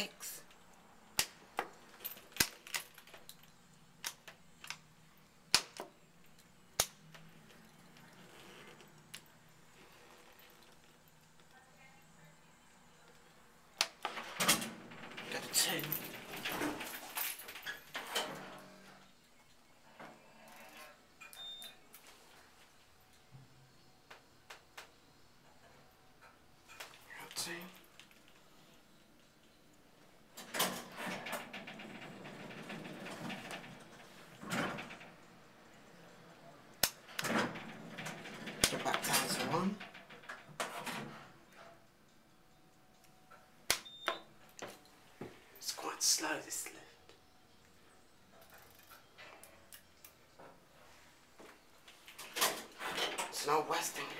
six. Go two. This lift. It's not Western.